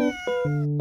Música